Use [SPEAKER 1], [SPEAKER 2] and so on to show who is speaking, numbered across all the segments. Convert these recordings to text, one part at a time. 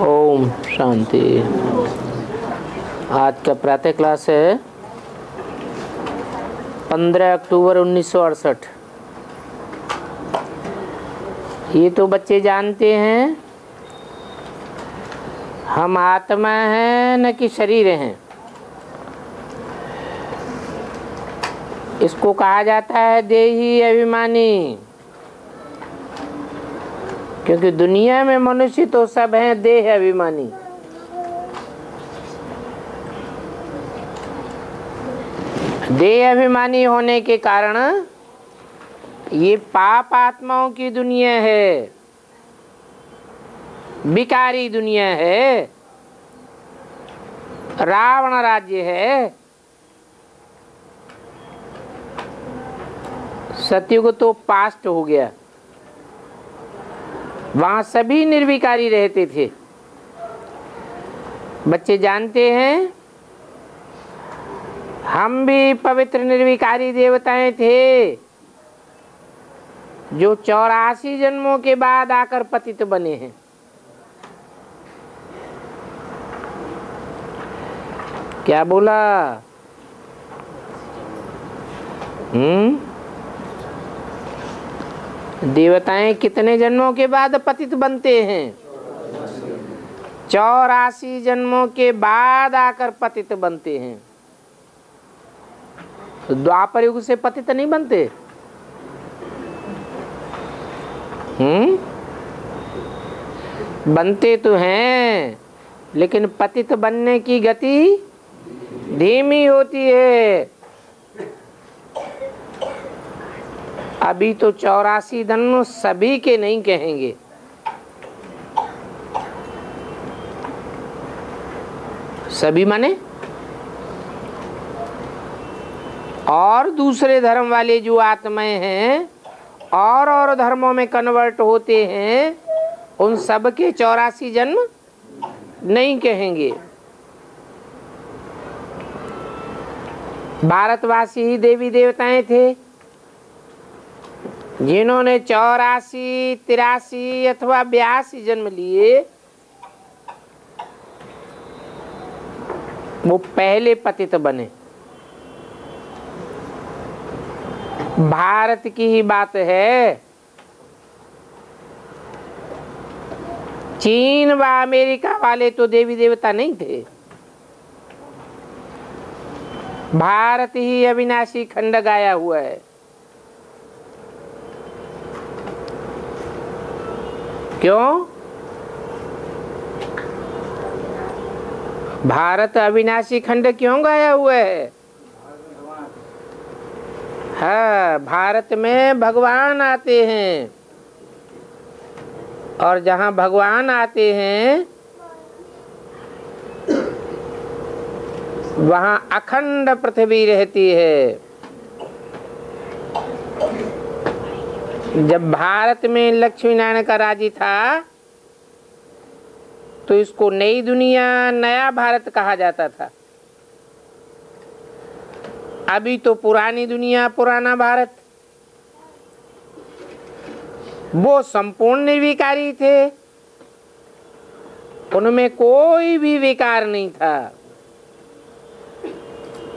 [SPEAKER 1] ओम शांति। आज का प्रातः क्लास है। पंद्रह अक्टूबर उन्नीस सौ अड़सठ। ये तो बच्चे जानते हैं। हम आत्मा हैं, न कि शरीर हैं। इसको कहा जाता है देही अभिमानी। क्योंकि दुनिया में मनुष्य तो सब हैं, देह अभिमानी। देह अभिमानी होने के कारण ये पाप आत्माओं की दुनिया है बिकारी दुनिया है, रावण राज्य है। सत्युग तो पास्ट हो गया। वहाँ सभी निर्विकारी रहते थे। बच्चे जानते हैं, हम भी पवित्र निर्विकारी देवताएँ थे, जो चौरासी जन्मों के बाद आकर पतित बने हैं। क्या बोला? हम्म? देवताएँ कितने जन्मों के बाद पतित बनते हैं? चौरासी जन्मों के बाद आकर पतित बनते हैं। तो द्वापर युग से पतित नहीं बनते? हम्म? बनते तो हैं, लेकिन पतित बनने की गति धीमी होती है। अभी तो चौरासी धन सभी के नहीं कहेंगे। सभी माने? और दूसरे धर्म वाले जो आत्माएँ हैं, और और धर्मों में कन्वर्ट होते हैं, उन सब के चौरासी जन्म नहीं कहेंगे। भारतवासी ही देवी देवताएँ थे। जिन्होंने चौरासी, तिरासी अथवा बयासी जन्म लिए, वो पहले पतित बने। भारत की ही बात है। चीन व अमेरिका वाले तो देवी देवता नहीं थे। भारत ही अविनाशी खंड गाया हुआ है। क्यों? भारत अविनाशी खंड क्यों गाया हुआ है? हाँ भारत में भगवान आते हैं। और जहाँ भगवान आते हैं, वहाँ अखंड पृथ्वी रहती है। जब भारत में लक्ष्मी नारायण का राज्य था तो इसको नई दुनिया, नया भारत कहा जाता था। अभी तो पुरानी दुनिया, पुराना भारत। वो संपूर्ण निर्विकारी थे। उनमें कोई भी विकार नहीं था।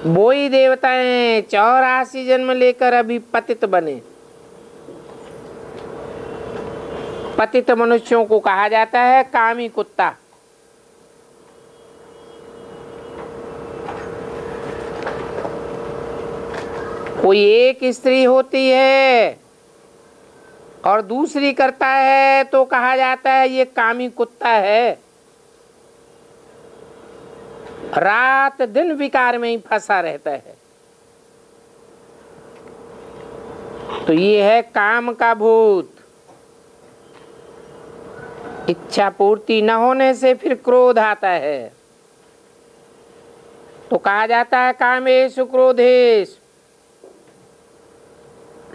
[SPEAKER 1] वो ही देवताएँ चौरासी जन्म लेकर अभी पतित बने। पतित मनुष्यों को कहा जाता है कामी कुत्ता। कोई एक स्त्री होती है और दूसरी करता है तो कहा जाता है ये कामी कुत्ता है। रात दिन विकार में ही फंसा रहता है। तो ये है काम का भूत। इच्छा पूर्ति न होने से फिर क्रोध आता है। तो कहा जाता है कामेश क्रोधेश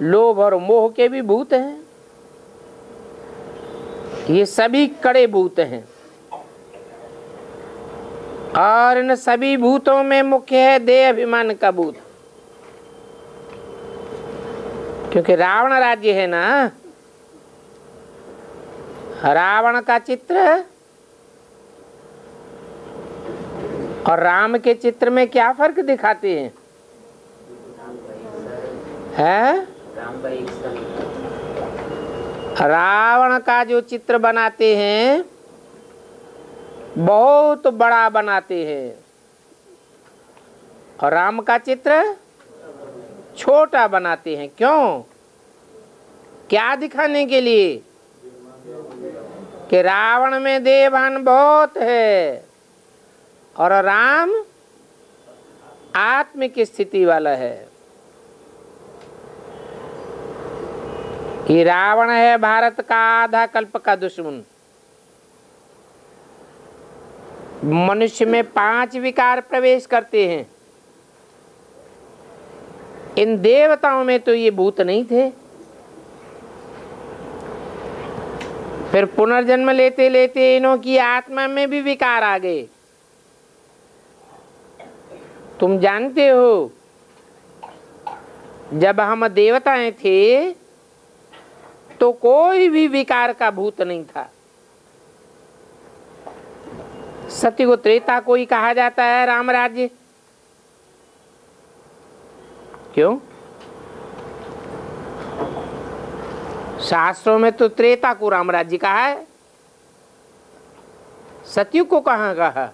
[SPEAKER 1] लोभ और मोह के भी भूत हैं। ये सभी कड़े भूत हैं। और इन सभी भूतों में मुख्य है देह अभिमान का भूत। क्योंकि रावण राज्य है ना रावण का चित्र? और राम के चित्र में क्या फ़र्क दिखाते हैं? है? रावण का जो चित्र बनाते हैं, बहुत बड़ा बनाते हैं। और राम का चित्र छोटा बनाते हैं। क्यों? क्या दिखाने के लिए? कि रावण में देवान बहुत है और राम आत्मिक स्थिति वाला है। ये रावण है भारत का आधा कल्प का दुश्मन। मनुष्य में पाँच विकार प्रवेश करते हैं। इन देवताओं में तो ये भूत नहीं थे। फिर पुनर्जन्म लेते लेते इन्हों की आत्मा में भी विकार आ गए। तुम जानते हो, जब हम देवताएँ थे तो कोई भी विकार का भूत नहीं था। सत्य को त्रेता को ही कहा जाता है राम राज्य क्यों? शास्त्रों में तो त्रेता को राम राज्य कहा है। सत्यु को कहा कहा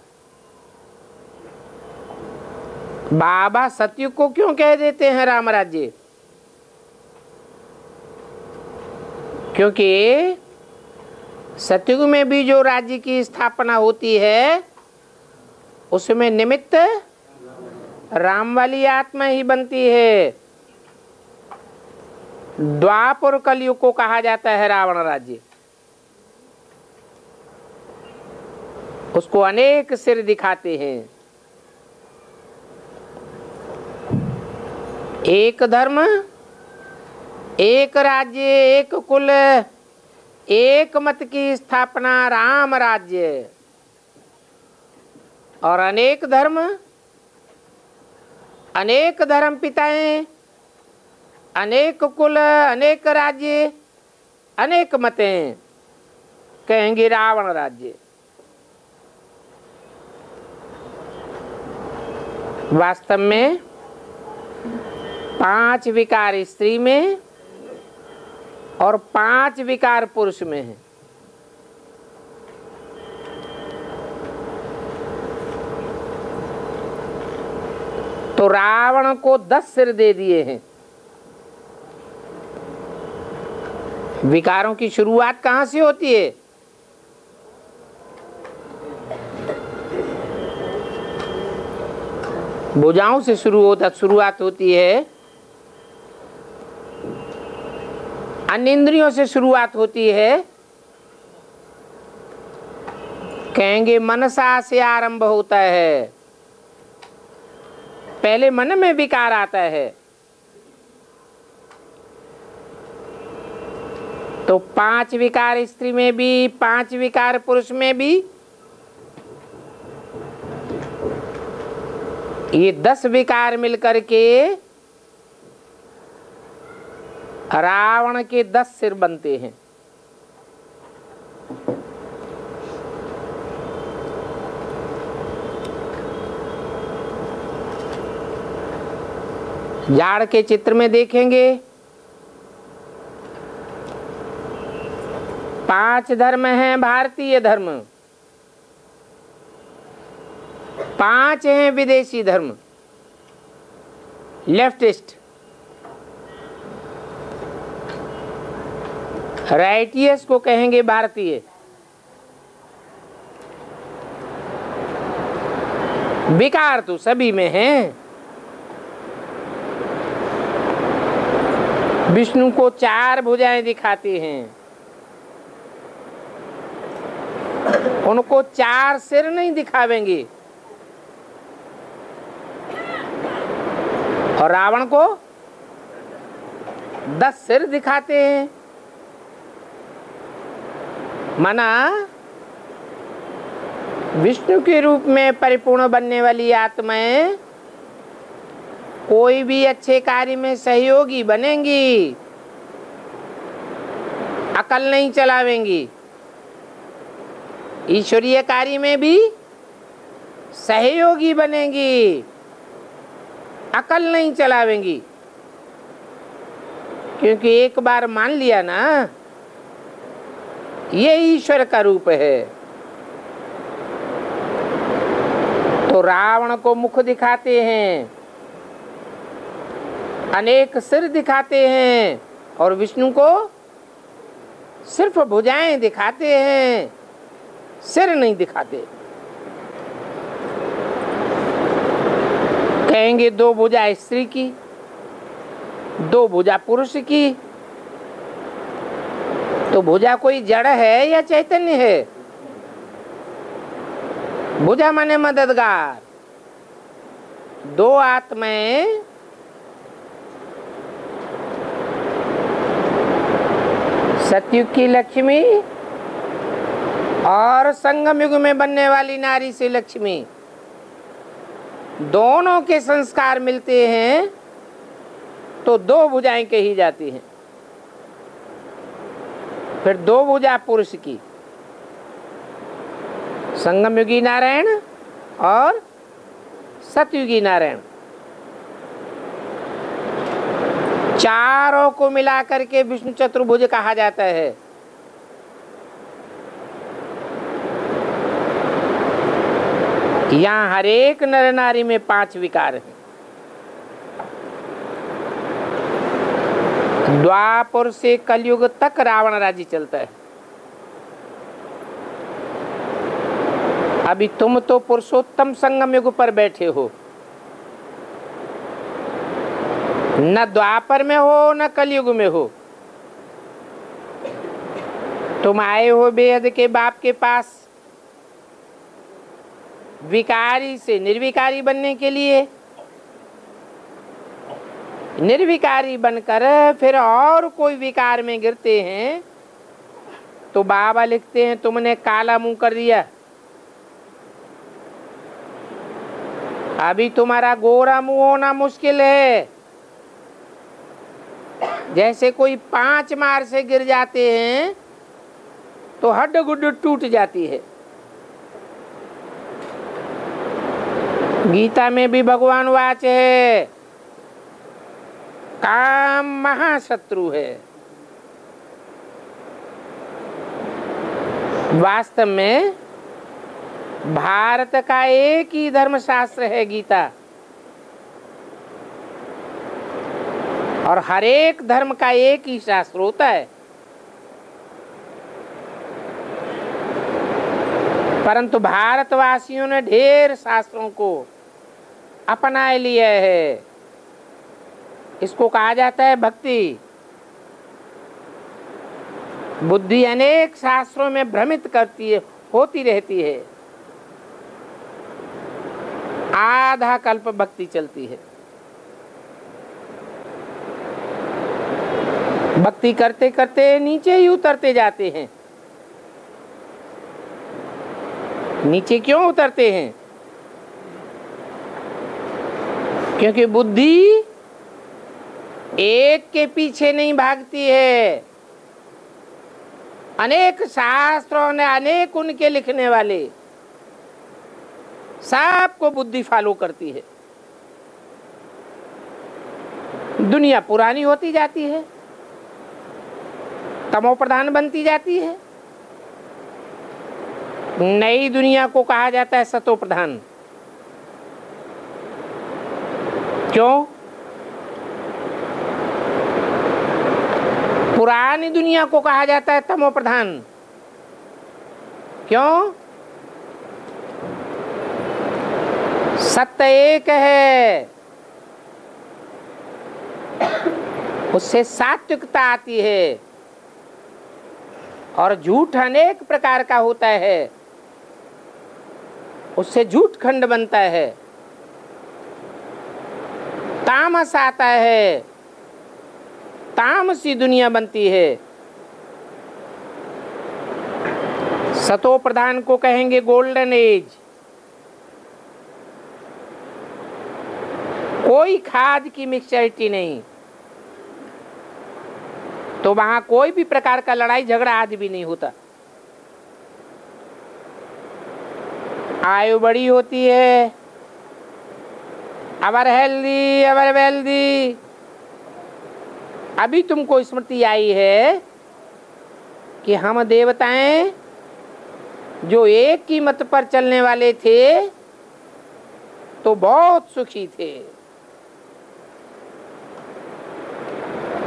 [SPEAKER 1] बाबा सत्यु को क्यों कह देते हैं राम राज्य? क्योंकि सतयुग में भी जो राज्य की स्थापना होती है, उसमें निमित्त राम वाली आत्मा ही बनती है। द्वापर कलयुग को कहा जाता है रावण राज्य। उसको अनेक सिर दिखाते हैं। एक धर्म, एक राज्य, एक कुल, एक मत की स्थापना राम राज्य। और अनेक धर्म अनेक धर्म पिताएँ अनेक कुल, अनेक राज्य, अनेक मतें। कहेंगे रावण राज्य। वास्तव में पाँच विकार स्त्री में और पाँच विकार पुरुष में है। तो रावण को दस सिर दे दिए हैं। विकारों की शुरुआत कहाँ से होती है? भुजाओं से शुरू होता शुरुआत होती है। अन्य इंद्रियों से शुरुआत होती है। कहेंगे मनसा से आरंभ होता है। पहले मन में विकार आता है। तो पाँच विकार स्त्री में भी, पाँच विकार पुरुष में भी। ये दस विकार मिलकर के रावण के दस सिर बनते हैं। जाड़ के चित्र में देखेंगे। पाँच धर्म हैं भारतीय धर्म। पाँच हैं विदेशी धर्म। लेफ्टिस्ट। राइटियस को कहेंगे भारतीय। विकार तो सभी में है। विष्णु को चार भुजाएँ दिखाती हैं। उनको चार सिर नहीं दिखावेंगे। और रावण को दस सिर दिखाते हैं। मना विष्णु के रूप में परिपूर्ण बनने वाली आत्माएँ कोई भी अच्छे कार्य में सहयोगी बनेंगी। अकल नहीं चलावेंगी। ईश्वरीय कार्य में भी सहयोगी बनेंगी, अकल नहीं चलावेंगी। क्योंकि एक बार मान लिया ना, ये ईश्वर का रूप है। तो रावण को मुख दिखाते हैं, अनेक सिर दिखाते हैं, और विष्णु को सिर्फ़ भुजाएँ दिखाते हैं। सिर नहीं दिखाते। कहेंगे, दो भुजा स्त्री की, दो भुजा पुरुष की। तो भुजा कोई जड़ है या चैतन्य है? भुजा माने मददगार। दो आत्माएँ सतयुग की लक्ष्मी और संगम युग में बनने वाली नारी से लक्ष्मी, दोनों के संस्कार मिलते हैं तो दो भुजाएँ कही जाती हैं। फिर दो भुजा पुरुष की संगम युगी नारायण और सतयुगी नारायण। चारों को मिलाकर के विष्णु चतुर्भुज कहा जाता है। यहाँ हरेक नर नारी में पाँच विकार हैं। द्वापुर से कलयुग तक रावण राज्य चलता है। अभी तुम तो पुरुषोत्तम संगम युग पर बैठे हो। न द्वापर में हो, न कलयुग में हो। तुम आए हो बेहद के बाप के पास। विकारी से निर्विकारी बनने के लिए। निर्विकारी बनकर फिर और कोई विकार में गिरते हैं तो बाबा लिखते हैं, तुमने काला मुँह कर दिया। अभी तुम्हारा गोरा मुँह होना मुश्किल है। जैसे कोई पाँच मार से गिर जाते हैं तो हड्ड गुड्ड टूट जाती है। गीता में भी भगवान वाच है। काम महाशत्रु है। वास्तव में भारत का एक ही धर्म शास्त्र है गीता। और हर एक धर्म का एक ही शास्त्र होता है। परंतु भारतवासियों ने ढेर शास्त्रों को अपना लिया है। इसको कहा जाता है भक्ति। बुद्धि अनेक शास्त्रों में भ्रमित करती है, होती रहती है। आधा कल्प भक्ति चलती है। भक्ति करते करते नीचे ही उतरते जाते हैं। नीचे क्यों उतरते हैं? क्योंकि बुद्धि एक के पीछे नहीं भागती है। अनेक शास्त्रों ने अनेक उनके लिखने वाले सबको बुद्धि फॉलो करती है। दुनिया पुरानी होती जाती है तमो प्रधान बनती जाती है। नई दुनिया को कहा जाता है सतो प्रधान क्यों? पुरानी दुनिया को कहा जाता है तमो प्रधान। क्यों? सत्य एक है। उससे सात्विकता आती है। और झूठ अनेक प्रकार का होता है। उससे झूठ खंड बनता है। तामस आता है। तामसी दुनिया बनती है। सतो प्रधान को कहेंगे गोल्डन एज कोई खाद की मिक्सचरिटी नहीं। तो वहाँ कोई भी प्रकार का लड़ाई झगड़ा आदि भी नहीं होता। आयु बड़ी होती है अवर हेल्दी अवर वेल्दी। अभी तुमको स्मृति आई है कि हम देवताएँ जो एक की मत पर चलने वाले थे तो बहुत सुखी थे।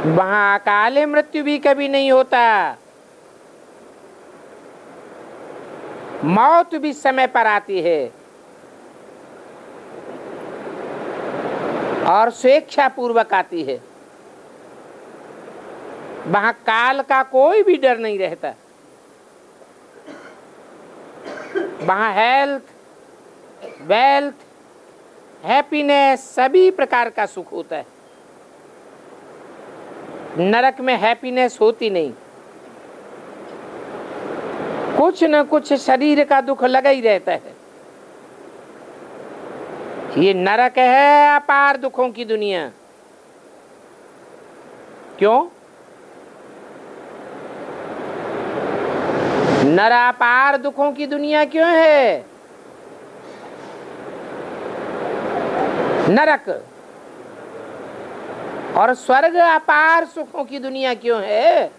[SPEAKER 1] वहाँ अकाले मृत्यु भी कभी नहीं होता। मौत भी समय पर आती है। और स्वेच्छा पूर्वक आती है। वहाँ काल का कोई भी डर नहीं रहता। वहाँ हेल्थ वेल्थ हैप्पीनेस सभी प्रकार का सुख होता है। नरक में हैप्पीनेस होती नहीं। कुछ न कुछ शरीर का दुख लगा ही रहता है। ये नरक है अपार दुखों की दुनिया। क्यों? नर अपार दुखों की दुनिया क्यों है? नरक और स्वर्ग अपार सुखों की दुनिया क्यों है?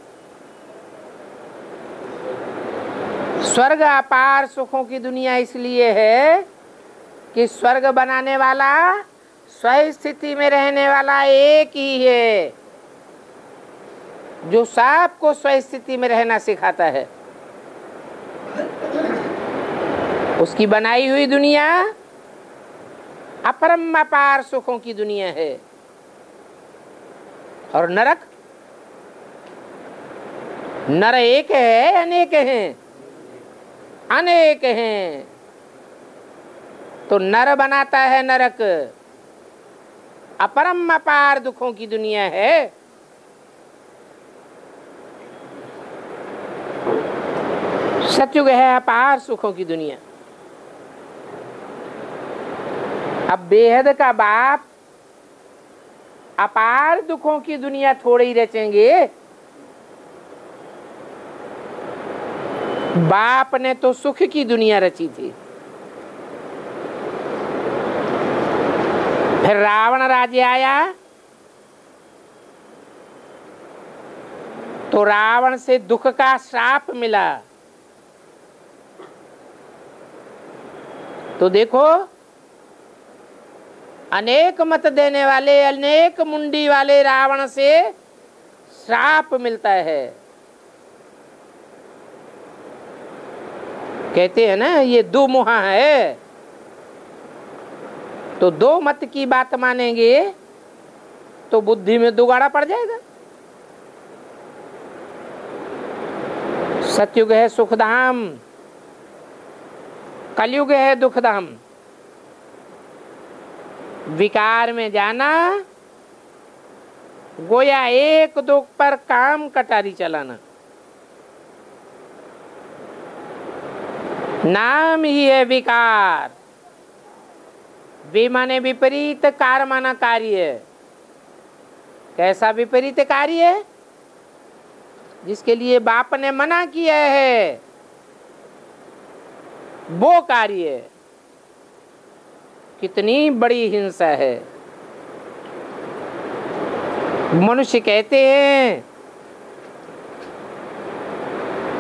[SPEAKER 1] स्वर्ग अपार सुखों की दुनिया इसलिए है कि स्वर्ग बनाने वाला स्व स्थिति में रहने वाला एक ही है, जो सबको स्व स्थिति में रहना सिखाता है। उसकी बनाई हुई दुनिया अपरम अपार सुखों की दुनिया है। और नरक? नर एक है, अनेक हैं। अनेक हैं। तो नर बनाता है नरक। अपरम अपार दुखों की दुनिया है। सतयुग है, अपार सुखों की दुनिया। अब बेहद का बाप अपार दुखों की दुनिया थोड़े ही रचेंगे। बाप ने तो सुख की दुनिया रची थी। फिर रावण राज्य आया तो रावण से दुख का श्राप मिला। तो देखो, अनेक मत देने वाले, अनेक मुंडी वाले रावण से श्राप मिलता है। कहते हैं ना, ये दो मुहा है। तो दो मत की बात मानेंगे तो बुद्धि में दुगाड़ा पड़ जाएगा। सतयुग है सुखधाम कलयुग है दुखधाम विकार में जाना, गोया एक दुख पर काम कटारी चलाना। नाम ही है विकार। वे माने विपरीत कार माना कार्य। कैसा विपरीत कार्य? है जिसके लिए बाप ने मना किया है। वो कार्य। कितनी बड़ी हिंसा है। मनुष्य कहते हैं,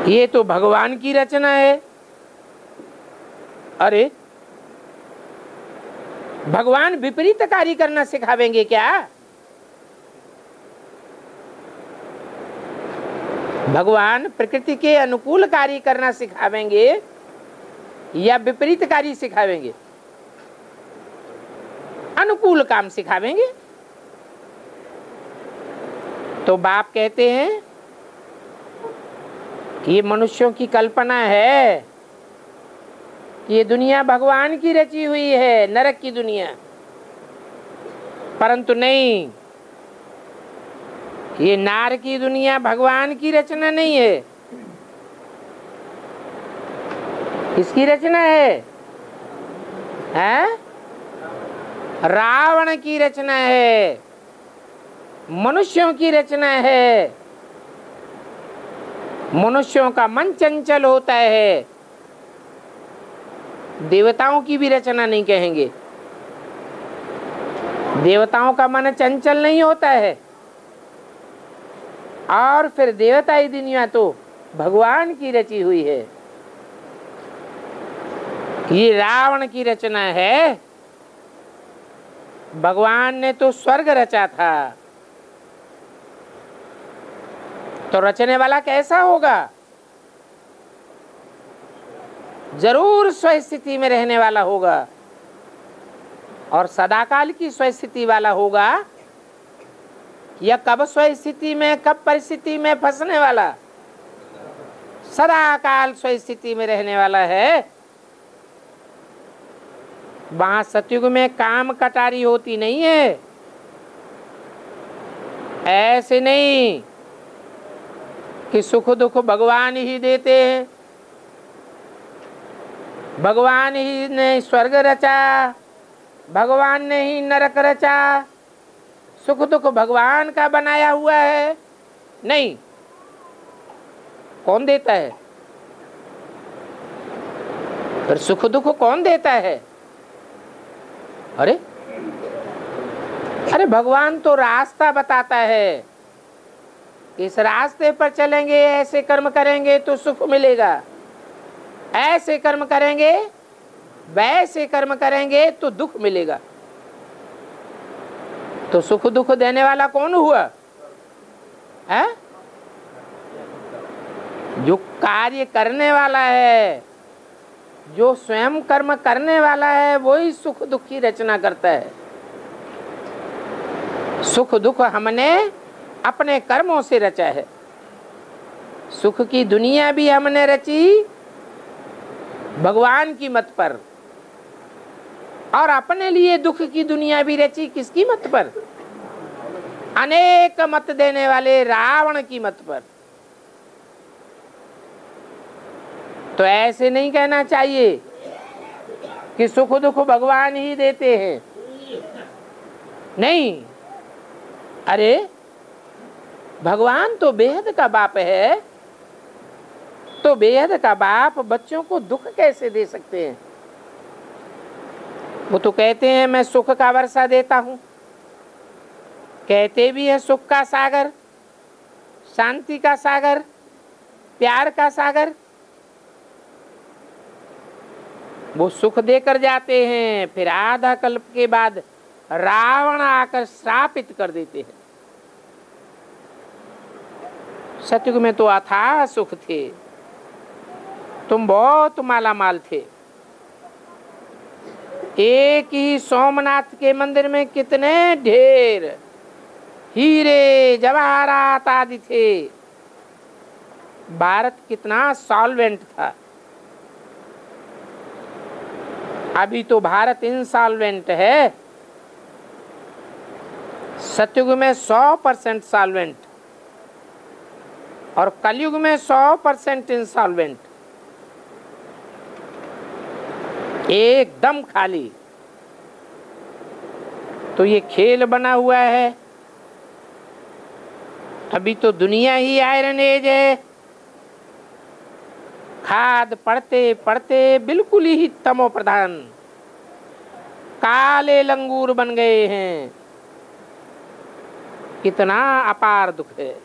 [SPEAKER 1] ये तो भगवान की रचना है। अरे भगवान विपरीत कार्य करना सिखावेंगे क्या? भगवान प्रकृति के अनुकूल कार्य करना सिखावेंगे या विपरीत कार्य सिखावेंगे? अनुकूल काम सिखावेंगे। तो बाप कहते हैं कि ये मनुष्यों की कल्पना है ये दुनिया भगवान की रची हुई है, नरक की दुनिया। परंतु नहीं, ये नार की दुनिया भगवान की रचना नहीं है। किसकी रचना है? हैं? रावण की रचना है, मनुष्यों की रचना है। मनुष्यों का मन चंचल होता है। देवताओं की भी रचना नहीं कहेंगे। देवताओं का मन चंचल नहीं होता है। और फिर देवता दुनिया तो भगवान की रची हुई है। ये रावण की रचना है। भगवान ने तो स्वर्ग रचा था। तो रचने वाला कैसा होगा? ज़रूर स्वस्थिति में रहने वाला होगा। और सदाकाल की स्वस्थिति वाला होगा। या कब स्वस्थिति में, कब परिस्थिति में फंसने वाला? सदाकाल स्वस्थिति में रहने वाला है। वहाँ सतयुग में काम कटारी होती नहीं है। ऐसे नहीं कि सुख दुख भगवान ही देते हैं। भगवान ही ने स्वर्ग रचा, भगवान ने ही नरक रचा। सुख दुख भगवान का बनाया हुआ है। नहीं, कौन देता है? पर सुख दुख कौन देता है? अरे अरे भगवान तो रास्ता बताता है। इस रास्ते पर चलेंगे, ऐसे कर्म करेंगे तो सुख मिलेगा। ऐसे कर्म करेंगे, वैसे कर्म करेंगे तो दुख मिलेगा। तो सुख दुख देने वाला कौन हुआ? है? जो कार्य करने वाला है, जो स्वयं कर्म करने वाला है, वही सुख दुख की रचना करता है। सुख दुख हमने अपने कर्मों से रचा है। सुख की दुनिया भी हमने रची भगवान की मत पर। और अपने लिए दुख की दुनिया भी रची किसकी मत पर? अनेक मत देने वाले रावण की मत पर। तो ऐसे नहीं कहना चाहिए कि सुख दुख भगवान ही देते हैं। नहीं। अरे, भगवान तो बेहद का बाप है। तो बेहद का बाप बच्चों को दुख कैसे दे सकते हैं? वो तो कहते हैं, मैं सुख का वर्षा देता हूँ। कहते भी है, सुख का सागर, शांति का सागर, प्यार का सागर। वो सुख देकर जाते हैं, फिर आधा कल्प के बाद रावण आकर श्रापित कर देते हैं। सतयुग में तो अथा सुख थे। तुम बहुत माला माल थे। एक ही सोमनाथ के मंदिर में कितने ढेर हीरे जवाहरात आदि थे। भारत कितना सॉल्वेंट था। अभी तो भारत इंसॉल्वेंट है। सतयुग में सौ परसेंट सॉल्वेंट और कलयुग में सौ परसेंट इंसॉल्वेंट एकदम खाली। तो ये खेल बना हुआ है। अभी तो दुनिया ही आयरन एज है। खाद पढ़ते पढ़ते बिल्कुल ही तमो प्रधान। काले लंगूर बन गए हैं। कितना अपार दुख है।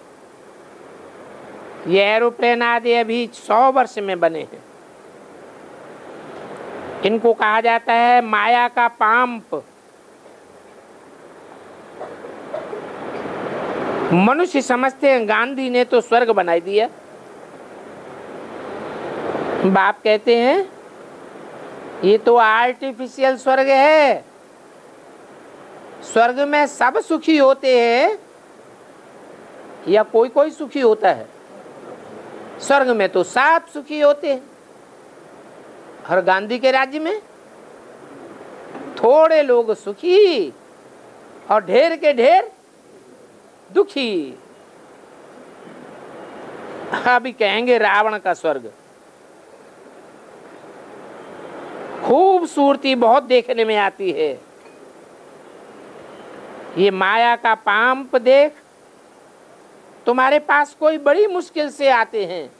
[SPEAKER 1] ये एरोप्लेन आदि अभी सौ वर्ष में बने हैं। इनको कहा जाता है माया का पांप। मनुष्य समझते हैं, गांधी ने तो स्वर्ग बनाई दिया। बाप कहते हैं, ये तो आर्टिफिशियल स्वर्ग है। स्वर्ग में सब सुखी होते हैं, या कोई कोई सुखी होता है? स्वर्ग में तो सब सुखी होते हैं। हर गांधी के राज्य में? थोड़े लोग सुखी और ढेर के ढेर दुखी। अभी कहेंगे रावण का स्वर्ग। खूबसूरती बहुत देखने में आती है। ये माया का पांप देख तुम्हारे पास कोई बड़ी मुश्किल से आते हैं।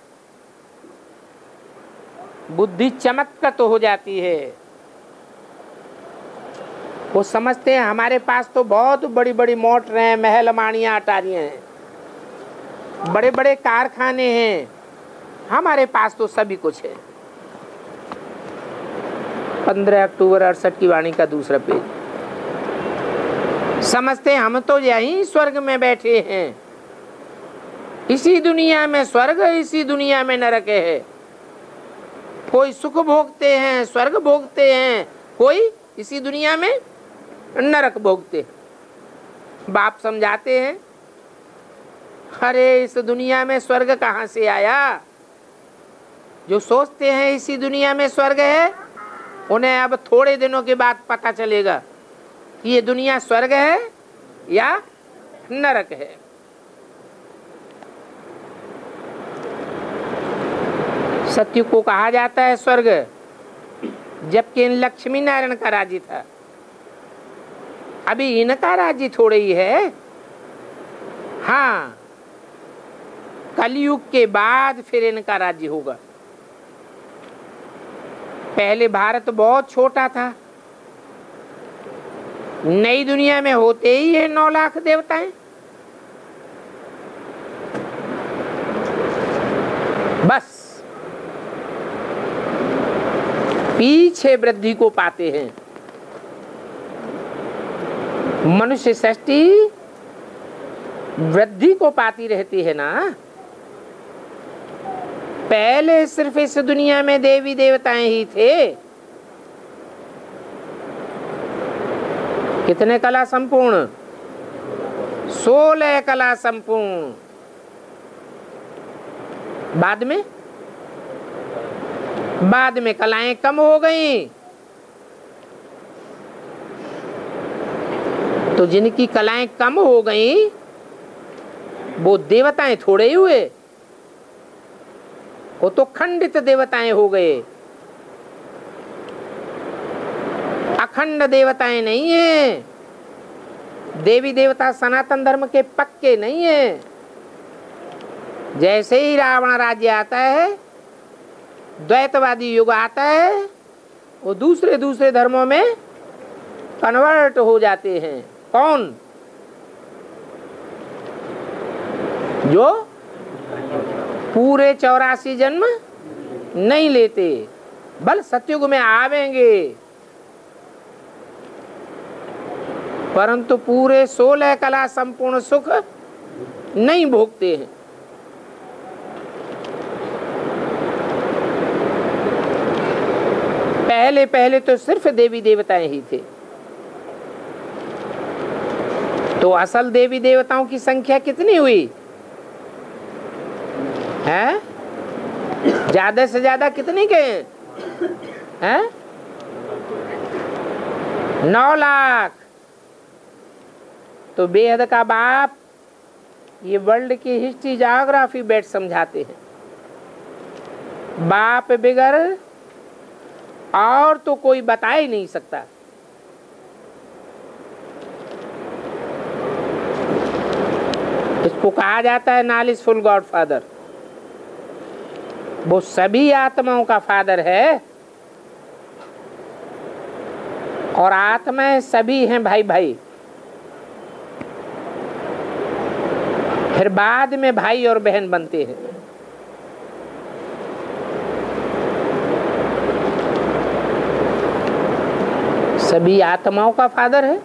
[SPEAKER 1] बुद्धि चमत्कृत हो जाती है। वो समझते हैं, हमारे पास तो बहुत बड़ी बड़ी मोटर हैं महल माणियाँ अटारियाँ हैं। बड़े बड़े कारखाने हैं। हमारे पास तो सभी कुछ है। पंद्रह अक्टूबर अड़सठ की वाणी का दूसरा पेज। समझते हम तो यही स्वर्ग में बैठे हैं। इसी दुनिया में स्वर्ग, इसी दुनिया में नरक है। कोई सुख भोगते हैं, स्वर्ग भोगते हैं, कोई इसी दुनिया में नरक भोगते हैं। बाप समझाते हैं, अरे, इस दुनिया में स्वर्ग कहाँ से आया? जो सोचते हैं, इसी दुनिया में स्वर्ग है, उन्हें अब थोड़े दिनों के बाद पता चलेगा कि ये दुनिया स्वर्ग है या नरक है। सत्य को कहा जाता है स्वर्ग, जबकि इन लक्ष्मी नारायण का राज्य था। अभी इनका राज्य थोड़े ही है। हाँ कलयुग के बाद फिर इनका राज्य होगा। पहले भारत बहुत छोटा था। नई दुनिया में होते ही है नौ लाख देवताएँ बस पीछे वृद्धि को पाते हैं। मनुष्य सृष्टि वृद्धि को पाती रहती है ना? पहले सिर्फ़ इस दुनिया में देवी देवताएँ ही थे। कितने कला संपूर्ण? सोलह कला संपूर्ण। बाद में बाद में कलाएँ कम हो गई। तो जिनकी कलाएँ कम हो गई, वो देवताएँ थोड़े ही हुए। वो तो खंडित देवताएँ हो गए। अखंड देवताएँ नहीं है। देवी देवता सनातन धर्म के पक्के नहीं है। जैसे ही रावण राज्य आता है द्वैतवादी युग आता है, वो दूसरे दूसरे धर्मों में कन्वर्ट हो जाते हैं। कौन? जो पूरे चौरासी जन्म नहीं लेते, बल सत्युग में आवेंगे। परंतु पूरे सोलह कला संपूर्ण सुख नहीं भोगते हैं। पहले पहले तो सिर्फ़ देवी देवताएँ ही थे। तो असल देवी देवताओं की संख्या कितनी हुई? है? ज़्यादा से ज़्यादा कितनी के? हैं? नौ लाख। तो बेहद का बाप, ये वर्ल्ड की हिस्ट्री जोग्राफी बैठ समझाते हैं। बाप बिगर और तो कोई बता ही नहीं सकता। इसको कहा जाता है नालिस फुल गॉड फादर। वो सभी आत्माओं का फादर है और आत्माएँ सभी हैं भाई भाई फिर बाद में भाई और बहन बनते हैं। सभी आत्माओं का फादर है।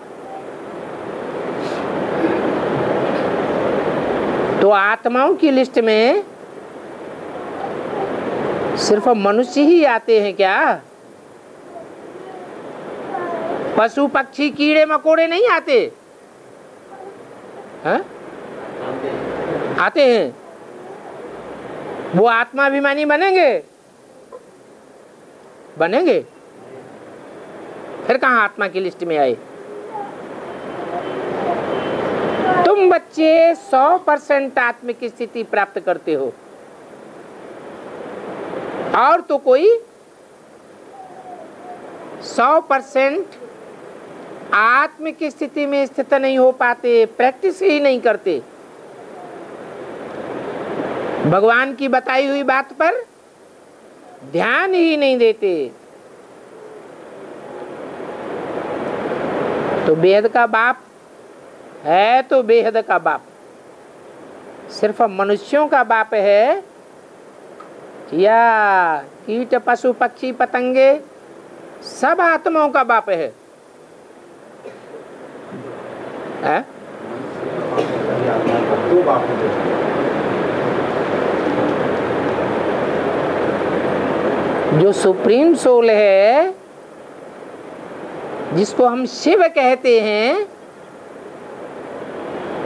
[SPEAKER 1] तो आत्माओं की लिस्ट में सिर्फ़ मनुष्य ही आते हैं क्या? पशु, पक्षी, कीड़े, मकोड़े नहीं आते? हैं? आते हैं। वो आत्माभिमानी बनेंगे? बनेंगे? फिर कहा आत्मा की लिस्ट में आए? तुम बच्चे सौ परसेंट आत्मिक स्थिति प्राप्त करते हो। और तो कोई सौ परसेंट आत्मिक स्थिति में स्थित नहीं हो पाते, प्रैक्टिस ही नहीं करते। भगवान की बताई हुई बात पर ध्यान ही नहीं देते। तो बेहद का बाप है तो बेहद का बाप। सिर्फ़ मनुष्यों का बाप है। या कीट पशु पक्षी पतंगे सब आत्माओं का बाप है, है? जो सुप्रीम सोल है जिसको हम शिव कहते हैं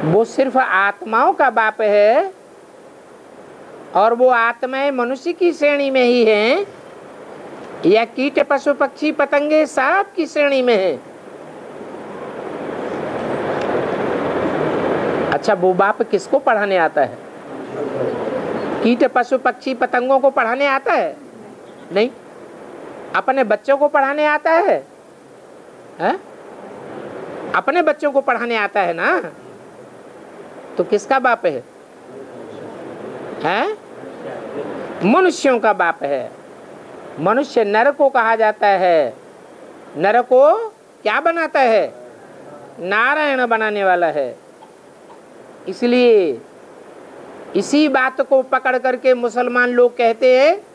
[SPEAKER 1] वो सिर्फ़ आत्माओं का बाप है और वो आत्माएँ मनुष्य की श्रेणी में ही हैं या कीट पशु पक्षी पतंगे सब की श्रेणी में है। अच्छा वो बाप किसको पढ़ाने आता है? कीट पशु पक्षी पतंगों को पढ़ाने आता है? नहीं। अपने बच्चों को पढ़ाने आता है, है? अपने बच्चों को पढ़ाने आता है ना? तो किसका बाप है? हैं? मनुष्यों का बाप है। मनुष्य नर को कहा जाता है। नर को क्या बनाता है? नारायण बनाने वाला है। इसलिए इसी बात को पकड़ करके मुसलमान लोग कहते हैं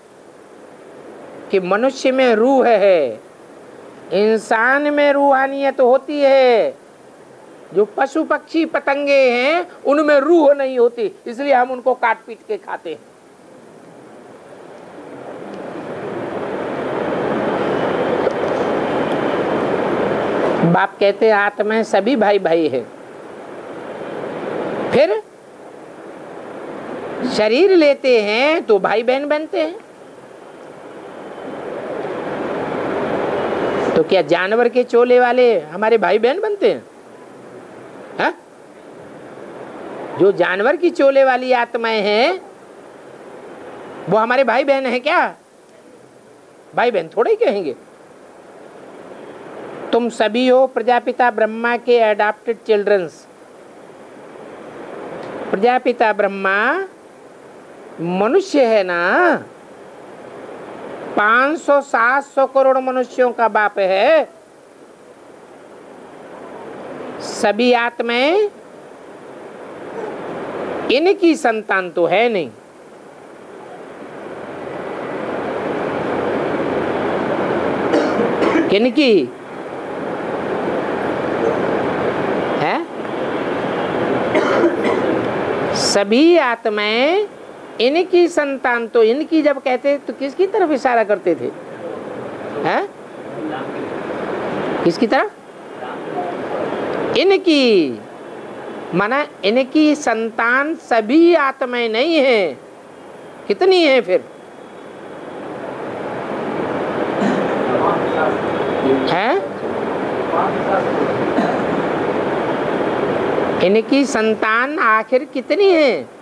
[SPEAKER 1] कि मनुष्य में रूह है। इंसान में रूहानियत होती है। जो पशु पक्षी पतंगे हैं, उनमें रूह नहीं होती, इसलिए हम उनको काट पीट के खाते हैं। बाप कहते हैं आत्मा सभी भाई भाई है। फिर शरीर लेते हैं तो भाई बहन बनते हैं। तो क्या जानवर के चोले वाले हमारे भाई बहन बनते हैं? हा? जो जानवर की चोले वाली आत्माएँ हैं, वो हमारे भाई बहन है क्या? भाई बहन थोड़े ही कहेंगे। तुम सभी हो प्रजापिता ब्रह्मा के एडाप्टेड चिल्ड्रंस प्रजापिता ब्रह्मा मनुष्य है ना? 500 700 करोड़ मनुष्यों का बाप है। सभी आत्माएँ इनकी संतान तो है नहीं। किनकी? है? सभी आत्माएँ इनकी संतान तो इनकी जब कहते तो किसकी तरफ़ इशारा करते थे? हैं? किसकी तरफ़? इनकी। माना इनकी संतान सभी आत्माएँ नहीं है। कितनी है फिर? है? इनकी संतान आखिर कितनी है?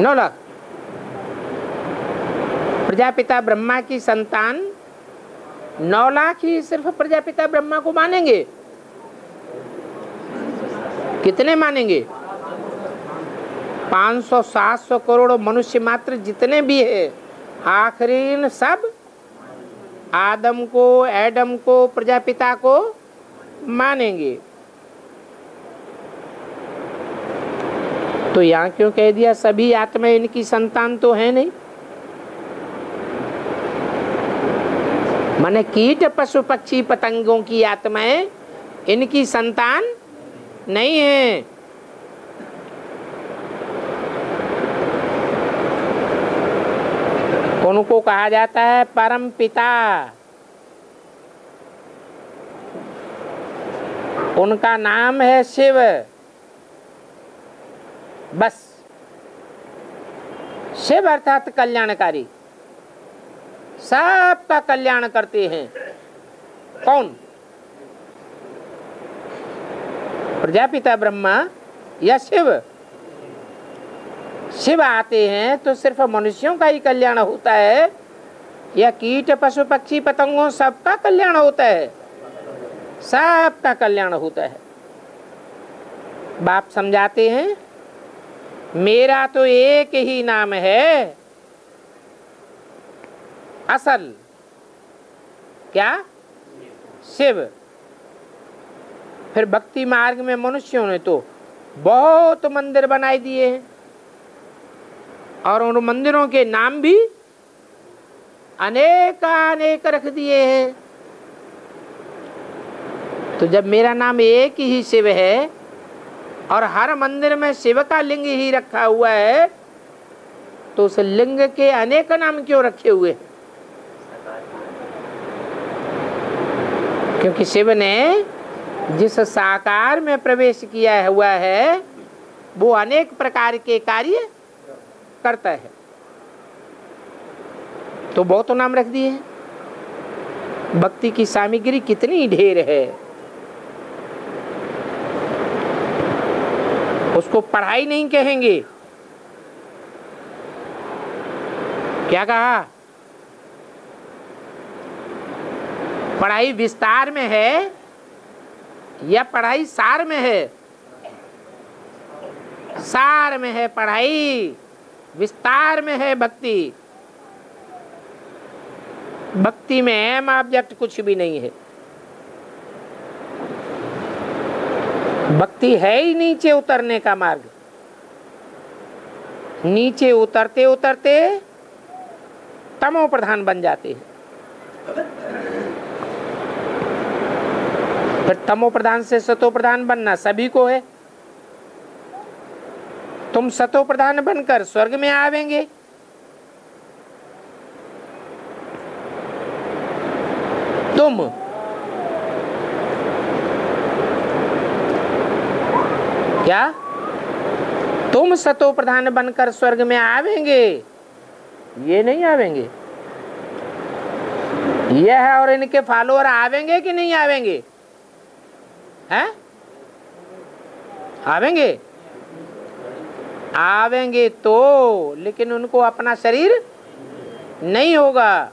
[SPEAKER 1] नौ लाख प्रजापिता ब्रह्मा की संतान नौ लाख ही सिर्फ़ प्रजापिता ब्रह्मा को मानेंगे। कितने मानेंगे? 500 700 करोड़ मनुष्य मात्र जितने भी है, आखिरी सब आदम को, एडम को, प्रजापिता को मानेंगे। तो यहाँ क्यों कह दिया? सभी आत्मा इनकी संतान तो है नहीं। माने कीट पशु पक्षी पतंगों की आत्माएँ इनकी संतान नहीं है। उनको कहा जाता है परम पिता। उनका नाम है शिव। बस। शिव अर्थात कल्याणकारी। सबका कल्याण करते हैं। कौन? प्रजापिता ब्रह्मा या शिव? शिव आते हैं तो सिर्फ़ मनुष्यों का ही कल्याण होता है, या कीट, पशु, पक्षी, पतंगों सबका कल्याण होता है। सबका कल्याण होता है। बाप समझाते हैं मेरा तो एक ही नाम है। असल। क्या? शिव। फिर भक्ति मार्ग में मनुष्यों ने तो बहुत मंदिर बनाए दिए हैं। और उन मंदिरों के नाम भी अनेक अनेक रख दिए हैं। तो जब मेरा नाम एक ही शिव है और हर मंदिर में शिव का लिंग ही रखा हुआ है तो उस लिंग के अनेक नाम क्यों रखे हुए? क्योंकि शिव ने जिस साकार में प्रवेश किया हुआ है, वो अनेक प्रकार के कार्य करता है। तो बहुत नाम रख दिए भक्ति की सामग्री कितनी ढेर है। उसको पढ़ाई नहीं कहेंगे। क्या कहा? पढ़ाई विस्तार में है या पढ़ाई सार में है? सार में है पढ़ाई, विस्तार में है भक्ति। भक्ति में एम ऑब्जेक्ट कुछ भी नहीं है। भक्ति है ही नीचे उतरने का मार्ग। नीचे उतरते उतरते तमो प्रधान बन जाते हैं। फिर तमो प्रधान से सतो प्रधान बनना सभी को है। तुम सतो प्रधान बनकर स्वर्ग में आवेंगे। तुम क्या? तुम सतो प्रधान बनकर स्वर्ग में आवेंगे। ये नहीं आवेंगे। यह और इनके फॉलोअर आवेंगे कि नहीं आवेंगे? हैं? आवेंगे? आवेंगे तो लेकिन उनको अपना शरीर नहीं होगा।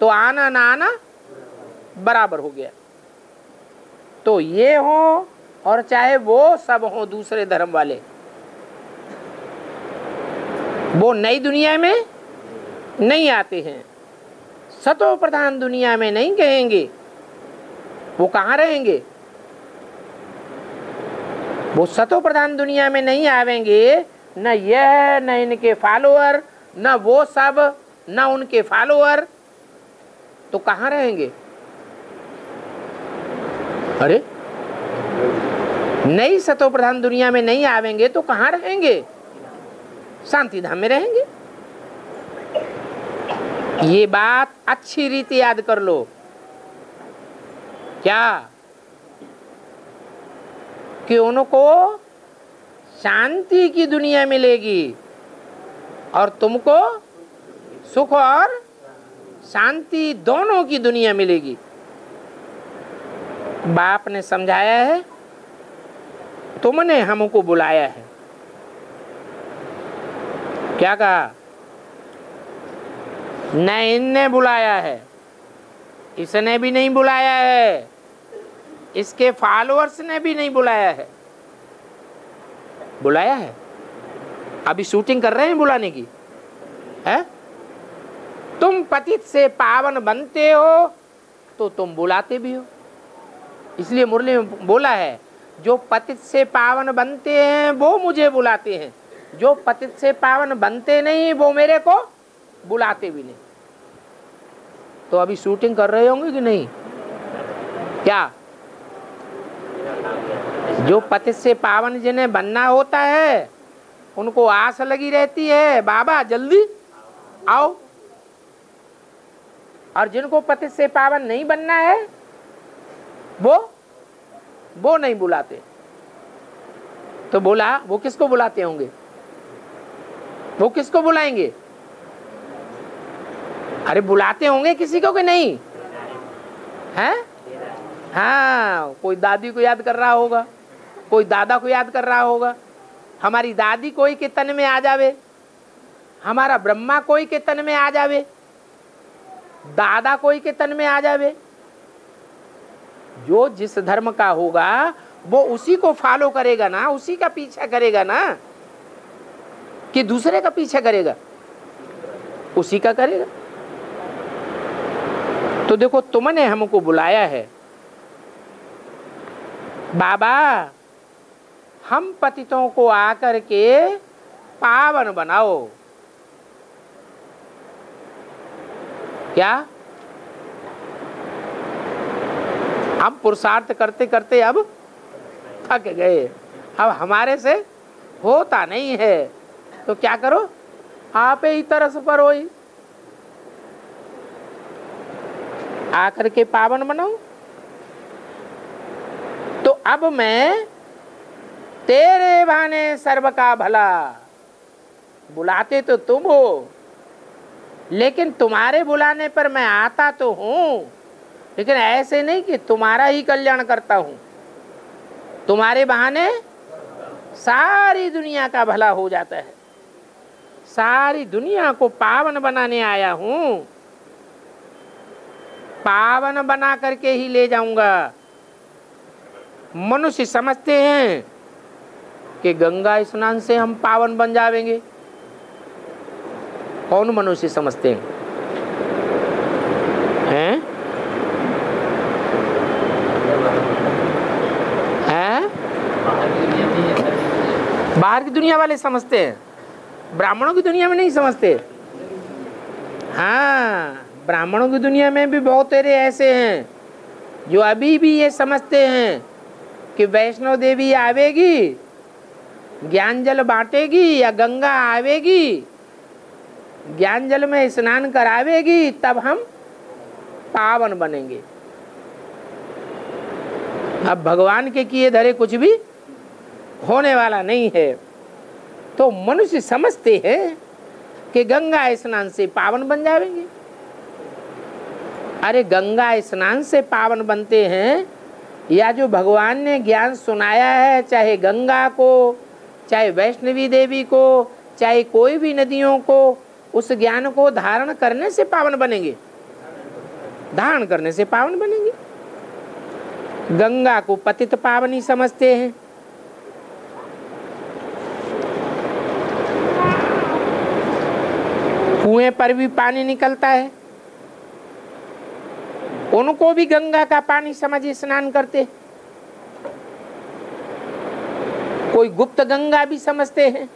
[SPEAKER 1] तो आना ना आना बराबर हो गया। तो ये हो और चाहे वो सब हो दूसरे धर्म वाले। वो नई दुनिया में नहीं आते हैं। सतो प्रधान दुनिया में नहीं कहेंगे। वो कहाँ रहेंगे? वो सतो प्रधान दुनिया में नहीं आवेंगे। न यह, न इनके फॉलोअर, न वो सब, न उनके फॉलोअर। तो कहाँ रहेंगे? अरे नई सतो प्रधान दुनिया में नहीं आवेंगे तो कहाँ रहेंगे? शांति धाम में रहेंगे। ये बात अच्छी रीति याद कर लो। क्या? कि उनको शांति की दुनिया मिलेगी और तुमको सुख और शांति दोनों की दुनिया मिलेगी। बाप ने समझाया है तुमने हमको बुलाया है। क्या कहा? न इनने बुलाया है। इसने भी नहीं बुलाया है। इसके फॉलोअर्स ने भी नहीं बुलाया है। बुलाया है? अभी शूटिंग कर रहे हैं बुलाने की? है? तुम पतित से पावन बनते हो तो तुम बुलाते भी हो। इसलिए मुरली में बोला है जो पतित से पावन बनते हैं, वो मुझे बुलाते हैं। जो पतित से पावन बनते नहीं, वो मेरे को बुलाते भी नहीं। तो अभी शूटिंग कर रहे होंगे कि नहीं? क्या? जो पतित से पावन जिन्हें बनना होता है, उनको आस लगी रहती है, बाबा, जल्दी आओ। और जिनको पतित से पावन नहीं बनना है, वो वो नहीं बुलाते। तो बोला, वो किसको बुलाते होंगे? वो किसको बुलाएँगे? अरे बुलाते होंगे किसी को कि नहीं? है? हाँ कोई दादी को याद कर रहा होगा, कोई दादा को याद कर रहा होगा। हमारी दादी कोई के तन में आ जावे, हमारा ब्रह्मा कोई के तन में आ जावे, दादा कोई के तन में आ जावे। जो जिस धर्म का होगा, वो उसी को फॉलो करेगा ना, उसी का पीछा करेगा ना? कि दूसरे का पीछा करेगा? उसी का करेगा। तो देखो, तुमने हमको बुलाया है। बाबा, हम पतितों को आकर के पावन बनाओ। क्या? हम पुरुषार्थ करते करते अब थक गए। अब हमारे से होता नहीं है। तो क्या करो? आप ही तरस पर हो आकर के पावन बनाओ तो अब मैं तेरे बहाने सर्व का भला। बुलाते तो तुम हो, लेकिन तुम्हारे बुलाने पर मैं आता तो हूँ। लेकिन ऐसे नहीं कि तुम्हारा ही कल्याण करता हूँ। तुम्हारे बहाने सारी दुनिया का भला हो जाता है। सारी दुनिया को पावन बनाने आया हूँ। पावन बना करके ही ले जाऊँगा। मनुष्य समझते हैं कि गंगा स्नान से हम पावन बन जाएँगे कौन मनुष्य समझते हैं हैं बाहर की दुनिया वाले समझते हैं। ब्राह्मणों की दुनिया में नहीं समझते। हाँ ब्राह्मणों की दुनिया में भी बहुत तेरे ऐसे हैं, जो अभी भी ये समझते हैं कि वैष्णो देवी आवेगी, ज्ञान जल बांटेगी या गंगा आवेगी, ज्ञान जल में स्नान करावेगी, तब हम पावन बनेंगे। अब भगवान के किए धरे कुछ भी होने वाला नहीं है। तो मनुष्य समझते हैं कि गंगा स्नान से पावन बन जाएँगे। अरे गंगा स्नान से पावन बनते हैं, या जो भगवान ने ज्ञान सुनाया है, चाहे गंगा को, चाहे वैष्णवी देवी को, चाहे कोई भी नदियों को, उस ज्ञान को धारण करने से पावन बनेंगे। धारण करने से पावन बनेंगे। गंगा को पतित पावनी समझते हैं। कुएँ पर भी पानी निकलता है। उनको भी गंगा का पानी समझ, स्नान करते। कोई गुप्त गंगा भी समझते हैं।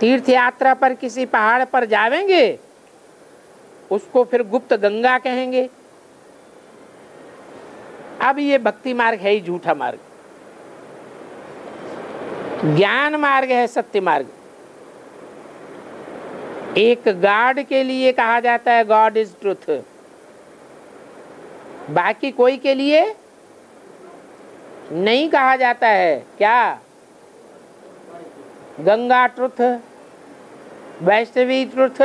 [SPEAKER 1] तीर्थ यात्रा पर किसी पहाड़ पर जावेंगे, उसको फिर गुप्त गंगा कहेंगे। अब ये भक्ति मार्ग है ही झूठा मार्ग। ज्ञान मार्ग है सत्य मार्ग। एक गार्ड के लिए कहा जाता है गॉड इज़ ट्रुथ बाकी कोई के लिए नहीं कहा जाता है। क्या? गंगा ट्रुथ वैष्णवी ट्रुथ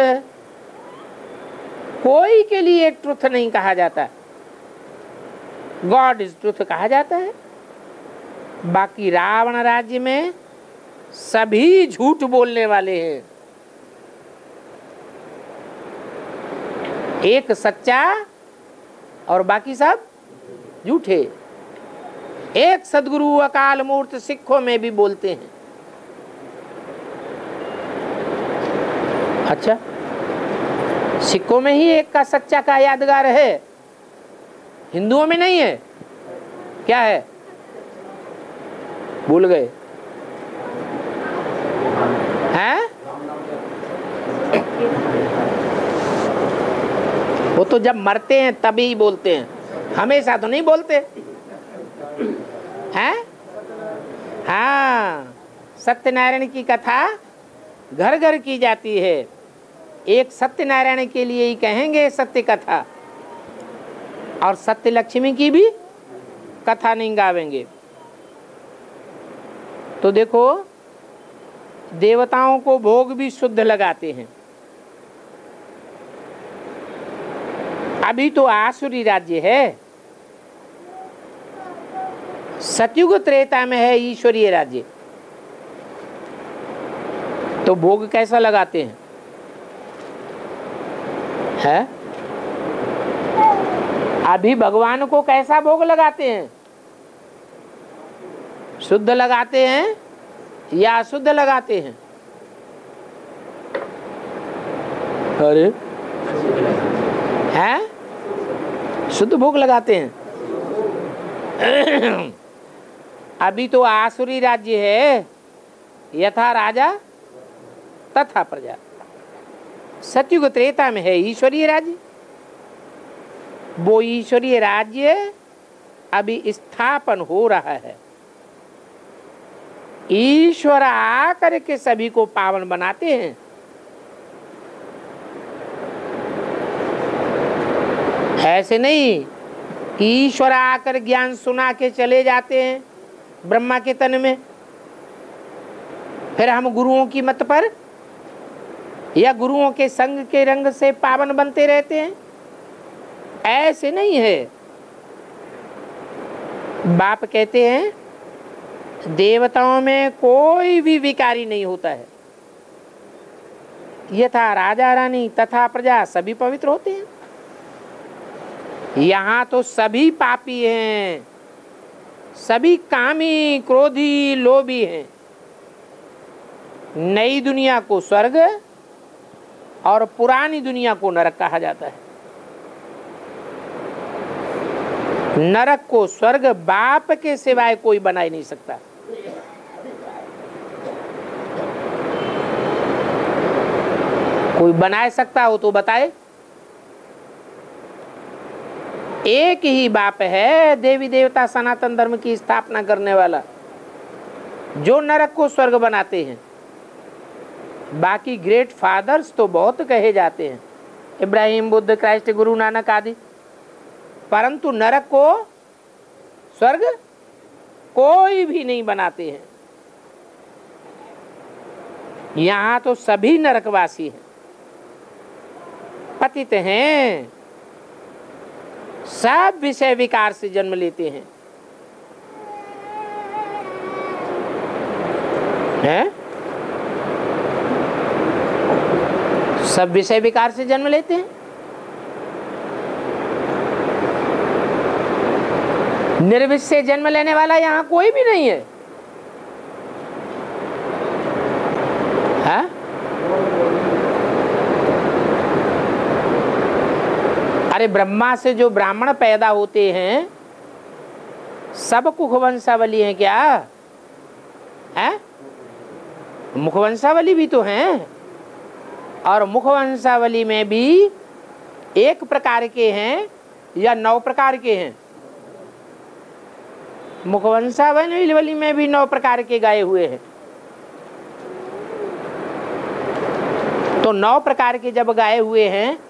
[SPEAKER 1] कोई के लिए एक ट्रुथ नहीं कहा जाता। गॉड इज़ ट्रुथ कहा जाता है। बाकी रावण राज्य में सभी झूठ बोलने वाले हैं। एक सच्चा और बाकी सब झूठे। एक सदगुरु अकाल मूर्त सिखों में भी बोलते हैं। अच्छा सिखों में ही एक का सच्चा का यादगार है। हिंदुओं में नहीं है। क्या है? भूल गए हैं वो तो जब मरते हैं, तभी बोलते हैं। हमेशा तो नहीं बोलते। हैं? हाँ सत्यनारायण की कथा घर घर की जाती है। एक सत्यनारायण के लिए ही कहेंगे सत्य कथा। और सत्य लक्ष्मी की भी कथा नहीं गावेंगे। तो देखो, देवताओं को भोग भी शुद्ध लगाते हैं। अभी तो आसुरी राज्य है। सतयुग त्रेता में है ईश्वरीय राज्य। तो भोग कैसा लगाते हैं? है? अभी भगवान को कैसा भोग लगाते हैं? शुद्ध लगाते हैं या अशुद्ध लगाते हैं? अरे। हैं? शुद्ध भोग लगाते हैं। अभी तो आसुरी राज्य है। यथा राजा, तथा प्रजा। सत्युग त्रेता में है ईश्वरीय राज्य। वो ईश्वरीय राज्य अभी स्थापन हो रहा है। ईश्वर आकर के सभी को पावन बनाते हैं। ऐसे नहीं कि ईश्वर आकर ज्ञान सुना के चले जाते हैं ब्रह्मा के तन में। फिर हम गुरुओं की मत पर या गुरुओं के संग के रंग से पावन बनते रहते हैं। ऐसे नहीं है। बाप कहते हैं, देवताओं में कोई भी विकारी नहीं होता है। यथा राजा रानी तथा प्रजा सभी पवित्र होते हैं। यहाँ तो सभी पापी हैं। सभी कामी, क्रोधी, लोभी हैं। नई दुनिया को स्वर्ग और पुरानी दुनिया को नरक कहा जाता है। नरक को स्वर्ग बाप के सिवाय कोई बना ही नहीं सकता। कोई बना सकता हो तो बताए। एक ही बाप है देवी देवता सनातन धर्म की स्थापना करने वाला, जो नरक को स्वर्ग बनाते हैं। बाकी ग्रेट फादर्स तो बहुत कहे जाते हैं, इब्राहिम, बुद्ध, क्राइस्ट, गुरु नानक आदि। परंतु नरक को स्वर्ग कोई भी नहीं बनाते हैं। यहाँ तो सभी नरकवासी हैं, पतित हैं। सब विषय विकार से जन्म लेते हैं। हैं? सब विषय विकार से जन्म लेते हैं। निर्विष से जन्म लेने वाला यहाँ कोई भी नहीं है हा? अरे ब्रह्मा से जो ब्राह्मण पैदा होते हैं, सब कुखवंशावली हैं क्या? है? मुखवंशावली भी तो हैं, और मुखवंशावली में भी एक प्रकार के हैं या नौ प्रकार के हैं? मुखवंशावली में भी नौ प्रकार के गाये हुए हैं। तो नौ प्रकार के जब गाये हुए हैं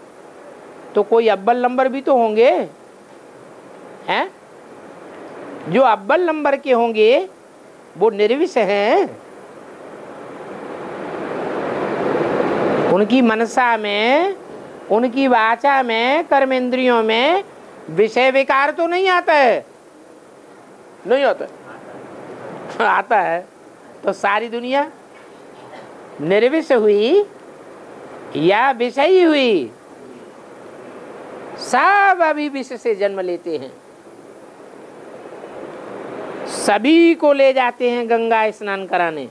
[SPEAKER 1] तो कोई अब्बल नंबर भी तो होंगे। हैं? जो अब्बल नंबर के होंगे, वो निर्विष हैं। उनकी मनसा में, उनकी वाचा में, कर्मेंद्रियों में विषय विकार तो नहीं आता है। नहीं आता है। आता है। तो सारी दुनिया निर्विष हुई या विषयी हुई? सब अभी विष से जन्म लेते हैं। सभी को ले जाते हैं गंगा स्नान कराने।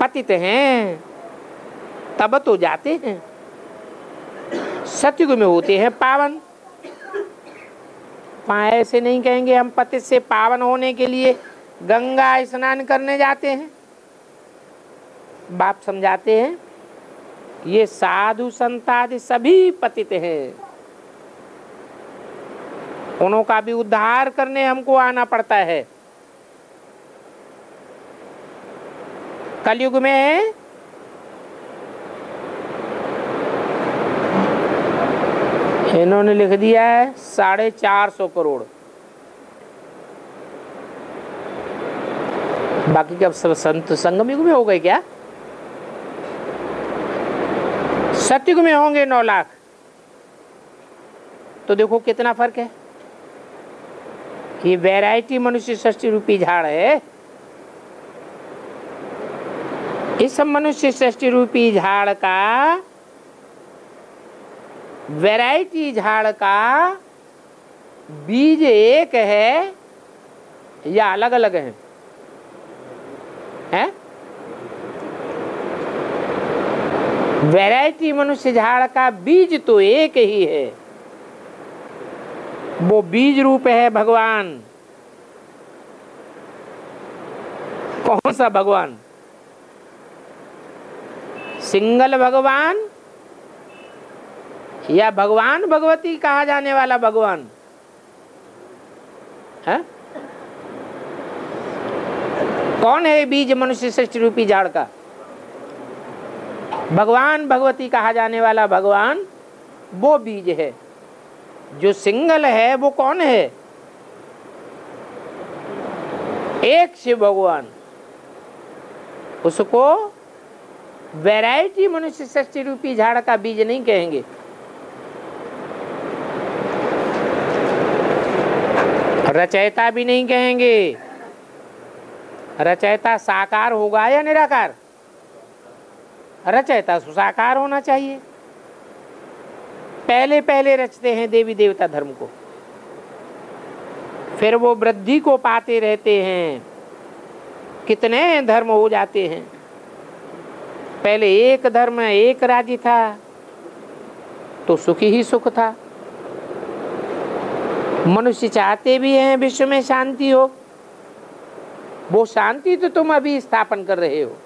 [SPEAKER 1] पतित हैं, तब तो जाते हैं। सत्युग में होते हैं पावन। ऐसे नहीं कहेंगे हम पतित से पावन होने के लिए गंगा स्नान करने जाते हैं। बाप समझाते हैं ये साधु संत आदि सभी पतित हैं। उनका भी उद्धार करने हमको आना पड़ता है। कलयुग में इन्होंने लिख दिया है साढ़े चार सौ करोड़। बाकी क्या सब संत संगम युग में हो गए क्या? सत्युग में होंगे नौ लाख। तो देखो कितना फ़र्क है ये वैरायटी मनुष्य सृष्टि रूपी झाड़ है। इस मनुष्य सृष्टि रूपी झाड़ का वैरायटी झाड़ का बीज एक है या अलग अलग है? हैं? वैरायटी मनुष्य झाड़ का बीज तो एक ही है। वो बीज रूप है भगवान। कौन सा भगवान? सिंगल भगवान या भगवान भगवती कहा जाने वाला भगवान? है? कौन है बीज मनुष्य सृष्टि रूपी झाड़ का? भगवान भगवती कहा जाने वाला भगवान वो बीज है। जो सिंगल है, वो कौन है? एक शिव भगवान। उसको वैरायटी मनुष्य सृष्टि रूपी झाड़ का बीज नहीं कहेंगे। रचयिता भी नहीं कहेंगे। रचयिता साकार होगा या निराकार? रचयिता सुसाकार होना चाहिए। पहले पहले रचते हैं देवी देवता धर्म को। फिर वो वृद्धि को पाते रहते हैं। कितने धर्म हो जाते हैं। पहले एक धर्म, एक राज्य था तो सुखी ही सुख था। मनुष्य चाहते भी हैं विश्व में शांति हो। वो शांति तो तुम अभी स्थापन कर रहे हो।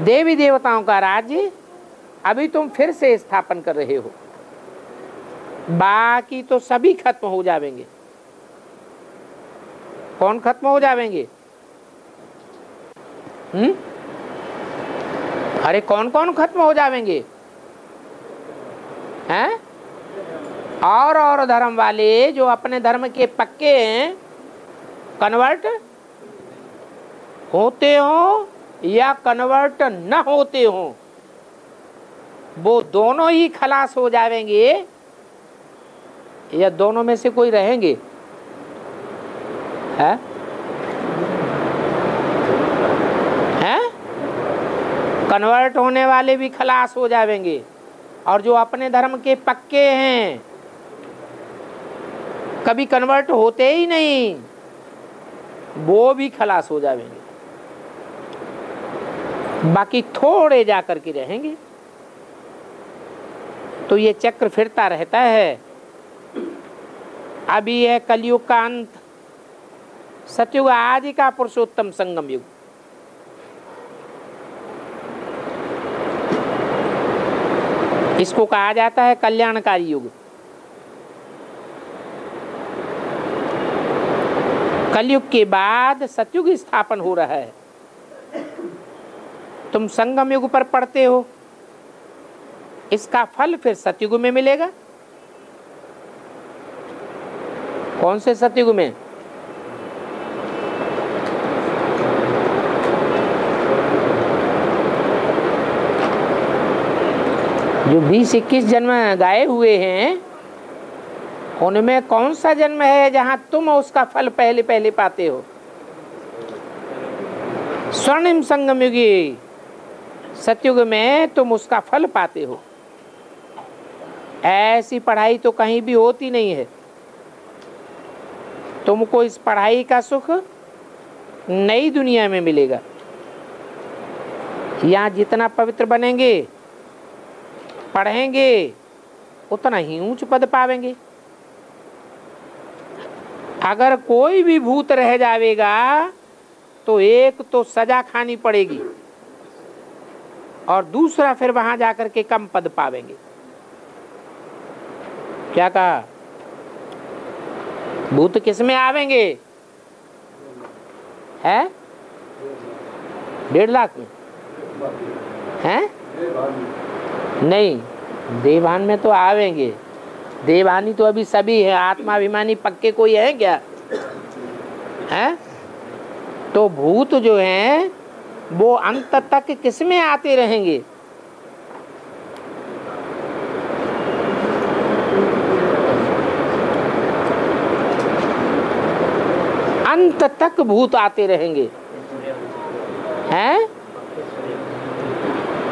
[SPEAKER 1] देवी देवताओं का राज्य, अभी तुम फिर से स्थापन कर रहे हो। बाकी तो सभी खत्म हो जाएँगे। कौन खत्म हो जाएँगे? हम्म? अरे कौन कौन खत्म हो जाएँगे? हैं? और और धर्म वाले जो अपने धर्म के पक्के हैं, कन्वर्ट होते हो या कन्वर्ट न होते हो, वो दोनों ही खलास हो जाएँगे। या दोनों में से कोई रहेंगे? है? हैं? कन्वर्ट होने वाले भी खलास हो जाएँगे। और जो अपने धर्म के पक्के हैं, कभी कन्वर्ट होते ही नहीं, वो भी खलास हो जाएँगे। बाकी थोड़े जाकर के रहेंगे। तो ये चक्र फिरता रहता है। अभी है कलयुग का अंत। सतयुग आदि का पुरुषोत्तम संगम युग। इसको कहा जाता है कल्याणकारी युग। कलयुग के बाद सतयुग स्थापन हो रहा है। तुम संगम युग पर पढ़ते हो, इसका फल फिर सतयुग में मिलेगा। कौन से सतयुग में? जो बीस इक्कीस जन्म गाए हुए हैं, उनमें कौन सा जन्म है जहाँ तुम उसका फल पहले पहले पाते हो? स्वर्णिम संगम युगी। सतयुग में तुम उसका फल पाते हो। ऐसी पढ़ाई तो कहीं भी होती नहीं है। तुमको इस पढ़ाई का सुख नई दुनिया में मिलेगा। यहाँ जितना पवित्र बनेंगे, पढ़ेंगे, उतना ही ऊंच पद पावेंगे। अगर कोई भी भूत रह जाएगा तो एक तो सजा खानी पड़ेगी। और दूसरा फिर वहाँ जाकर के कम पद पावेंगे। क्या कहा? भूत किसमें आवेंगे? है? डेढ़ लाख में। है? नहीं, देवान में तो आवेंगे। देवानी तो अभी सभी है, आत्माभिमानी पक्के कोई है क्या? है? तो भूत जो हैं वो अंत तक किसमें आते रहेंगे? अंत तक भूत आते रहेंगे। हैं?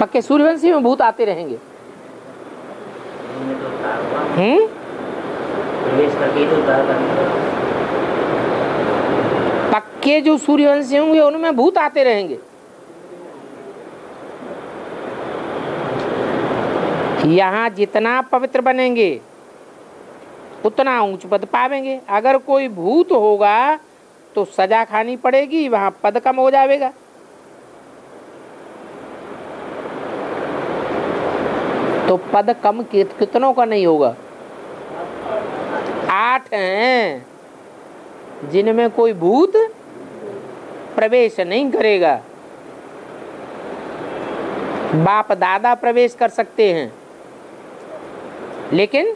[SPEAKER 1] पक्के सूर्यवंशी में भूत आते रहेंगे। हम्म? पक्के जो सूर्यवंशी होंगे, उनमें भूत आते रहेंगे। यहाँ जितना पवित्र बनेंगे, उतना ऊंच पद पावेंगे। अगर कोई भूत होगा तो सजा खानी पड़ेगी, वहाँ पद कम हो जाएगा। तो पद कम कितनों का नहीं होगा? आठ हैं, जिनमें कोई भूत प्रवेश नहीं करेगा। बाप दादा प्रवेश कर सकते हैं। लेकिन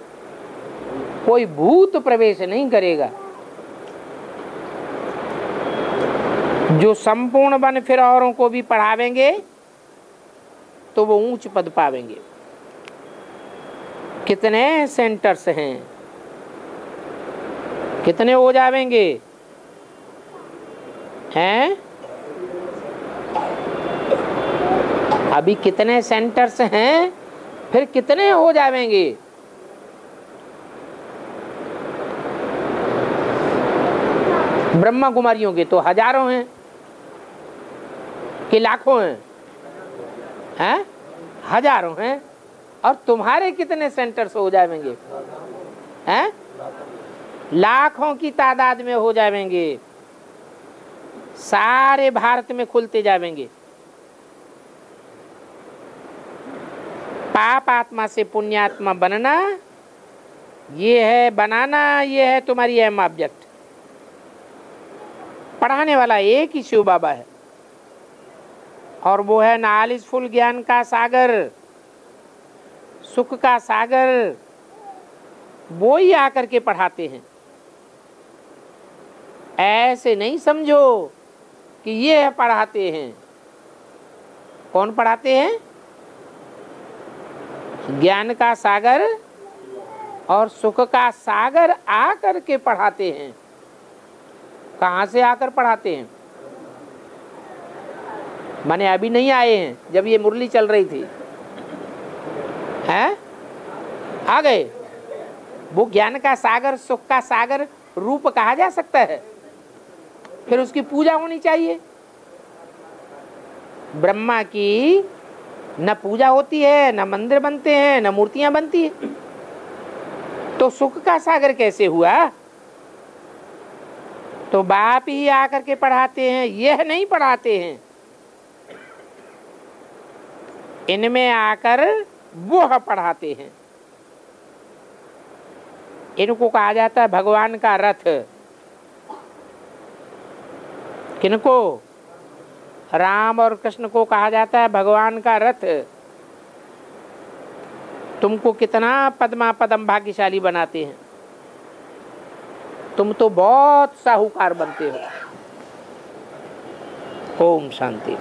[SPEAKER 1] कोई भूत प्रवेश नहीं करेगा। जो संपूर्ण बन फिर औरों को भी पढ़ावेंगे तो वो ऊंच पद पावेंगे। कितने सेंटर्स हैं? कितने हो जावेंगे? हैं? अभी कितने सेंटर्स हैं? फिर कितने हो जाएँगे ब्रह्मा कुमारियों के तो हज़ारों हैं कि लाखों हैं हैं? हज़ारों हैं। और तुम्हारे कितने सेंटर्स हो जाएँगे, हैं? लाखों की तादाद में हो जाएँगे। सारे भारत में खुलते जाएँगे। पाप आत्मा से पुण्यात्मा बनना, ये है बनाना, ये है तुम्हारी एम ऑब्जेक्ट पढ़ाने वाला एक ही शिव बाबा है। और वो है नालिस फुल ज्ञान का सागर, सुख का सागर, वो ही आकर के पढ़ाते हैं। ऐसे नहीं समझो कि ये पढ़ाते हैं। कौन पढ़ाते हैं? ज्ञान का सागर और सुख का सागर आकर के पढ़ाते हैं। कहाँ से आकर पढ़ाते हैं? माने अभी नहीं आए हैं, जब ये मुरली चल रही थी। हैं? आ गए? वो ज्ञान का सागर, सुख का सागर रूप कहा जा सकता है? फिर उसकी पूजा होनी चाहिए। ब्रह्मा की न पूजा होती है, न मंदिर बनते हैं, न मूर्तियाँ बनती है। तो सुख का सागर कैसे हुआ? तो बाप ही आकर के पढ़ाते हैं, यह नहीं पढ़ाते हैं। इनमें आकर वो पढ़ाते हैं। इनको कहा जाता है भगवान का रथ। किनको? राम और कृष्ण को कहा जाता है भगवान का रथ। तुमको कितना पदमा पदम भाग्यशाली बनाते हैं। तुम तो बहुत साहूकार बनते हो। ओम शांति।